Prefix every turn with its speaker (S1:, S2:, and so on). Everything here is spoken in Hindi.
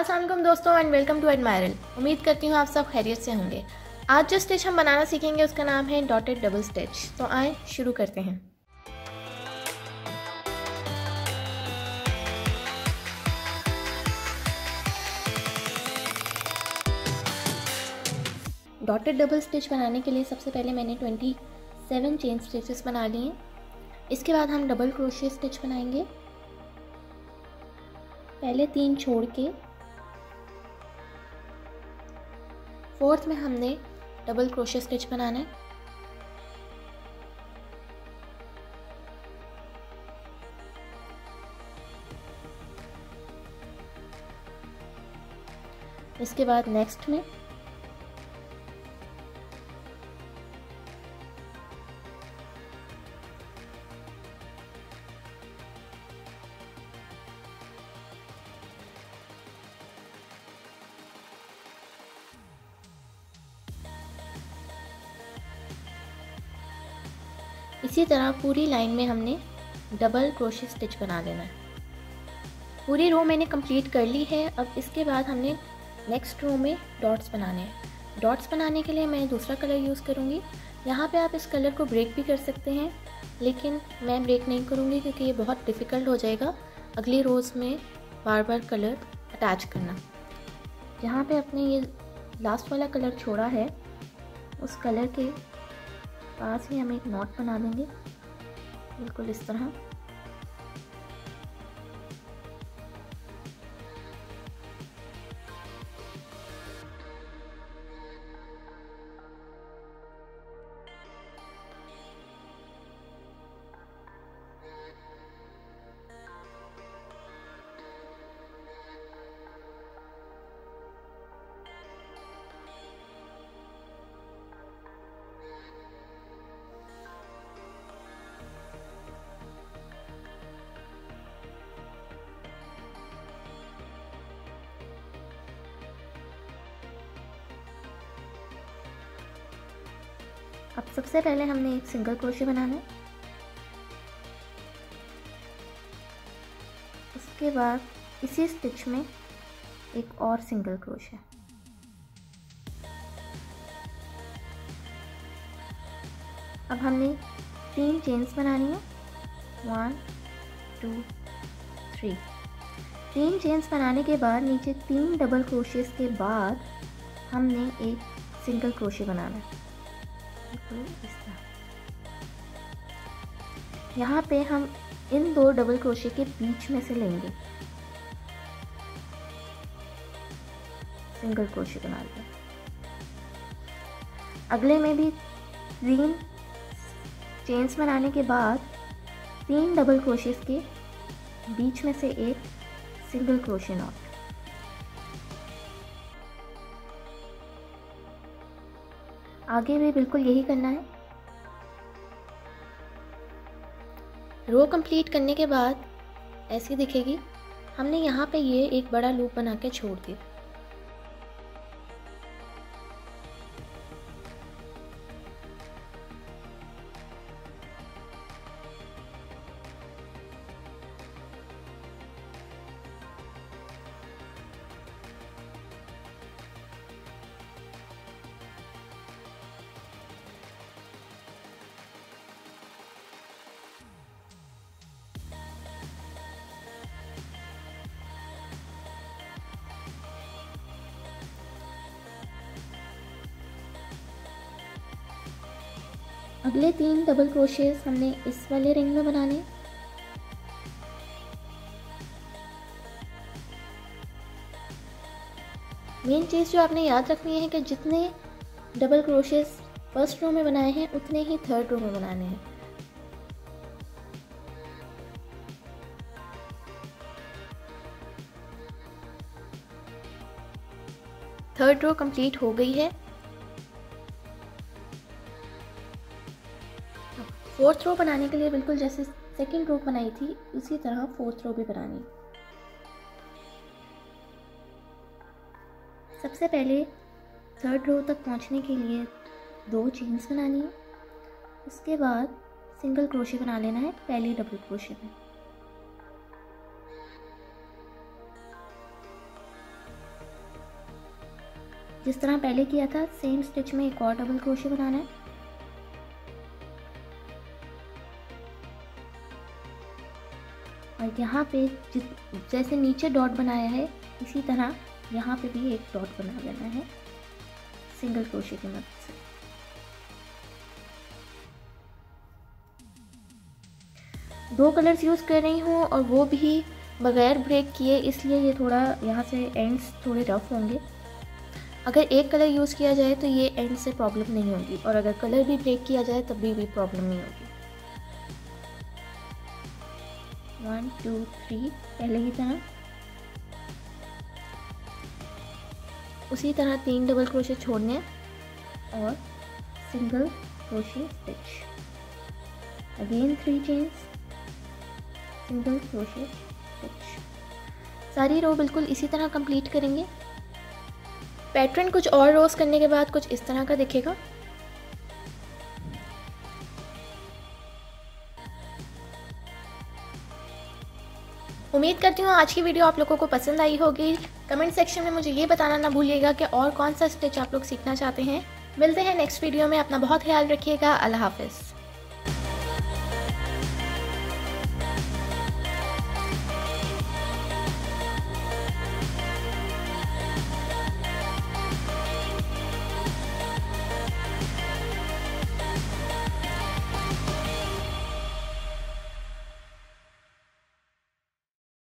S1: असलम दोस्तों एंड वेलकम टू एडमायरल उम्मीद करती हूँ आप सब खैरियत से होंगे। आज जो स्टिच हम बनाना सीखेंगे, उसका नाम है डॉटेड डबल स्टिच तो आए शुरू करते हैं। डॉटेड डबल स्टिच बनाने के लिए सबसे पहले मैंने 27 चेन स्टिचेस बना लिए इसके बाद हम डबल क्रोशिया स्टिच बनाएँगे। पहले तीन छोड़ के फोर्थ में हमने डबल क्रोशे स्टिच बनाना है। इसके बाद नेक्स्ट में इसी तरह पूरी लाइन में हमने डबल क्रोशे स्टिच बना देना है। पूरी रो मैंने कंप्लीट कर ली है, अब इसके बाद हमने नेक्स्ट रो में डॉट्स बनाने हैं। डॉट्स बनाने के लिए मैं दूसरा कलर यूज़ करूँगी। यहाँ पे आप इस कलर को ब्रेक भी कर सकते हैं, लेकिन मैं ब्रेक नहीं करूँगी क्योंकि ये बहुत डिफ़िकल्ट हो जाएगा अगली रोज़ में बार बार कलर अटैच करना। जहाँ पे अपने ये लास्ट वाला कलर छोड़ा है, उस कलर के पास ही हम एक नॉट बना देंगे। बिल्कुल इस तरह। अब सबसे पहले हमने एक सिंगल क्रोशे बनाना है। उसके बाद इसी स्टिच में एक और सिंगल क्रोशे अब हमने तीन चेन्स बनानी है। वन टू थ्री तीन चेन्स बनाने के बाद नीचे तीन डबल क्रोशेस के बाद हमने एक सिंगल क्रोशे बनाना है। यहाँ पे हम इन दो डबल क्रोशे के बीच में से लेंगे। सिंगल क्रोशे बना लिया। अगले में भी तीन चेन्स बनाने के बाद तीन डबल क्रोशेस के बीच में से एक सिंगल क्रोशे नॉट आगे भी बिल्कुल यही करना है। रो कंप्लीट करने के बाद ऐसी दिखेगी, हमने यहाँ पे ये एक बड़ा लूप बना के छोड़ दिया। अगले तीन डबल क्रोशेस हमने इस वाले रिंग में बनाने। मेन चीज़ जो आपने याद रखनी है कि जितने डबल क्रोशेस फ़र्स्ट रो में बनाए हैं, उतने ही थर्ड रो में बनाने हैं। थर्ड रो कंप्लीट हो गई है। फोर्थ रो बनाने के लिए बिल्कुल जैसे सेकेंड रो बनाई थी, उसी तरह फोर्थ रो भी बनानी। सबसे पहले थर्ड रो तक पहुँचने के लिए दो चेन्स बनानी है। उसके बाद सिंगल क्रोशे बना लेना है, पहले डबल क्रोशे में। जिस तरह पहले किया था सेम स्टिच में एक और डबल क्रोशे बनाना है। यहाँ पे जिस जैसे नीचे डॉट बनाया है इसी तरह यहाँ पे भी एक डॉट बना देना है सिंगल क्रोशे की मदद से। दो कलर्स यूज़ कर रही हूँ और वो भी बग़ैर ब्रेक किए इसलिए ये थोड़ा यहाँ से एंड्स थोड़े रफ होंगे। अगर एक कलर यूज़ किया जाए तो ये एंड से प्रॉब्लम नहीं होगी और अगर कलर भी ब्रेक किया जाए तब भी, भी प्रॉब्लम नहीं होगी। वन टू थ्री पहले की तरह। उसी तरह तीन डबल क्रोशे छोड़ने और single crochet stitch again three chains single crochet stitch सारी रो बिल्कुल इसी तरह कंप्लीट करेंगे। पैटर्न कुछ और रोज करने के बाद कुछ इस तरह का दिखेगा। उम्मीद करती हूँ आज की वीडियो आप लोगों को पसंद आई होगी। कमेंट सेक्शन में मुझे ये बताना ना भूलिएगा कि और कौन सा स्टिच आप लोग सीखना चाहते हैं। मिलते हैं नेक्स्ट वीडियो में। अपना बहुत ख्याल रखिएगा। अल्लाह हाफिज़।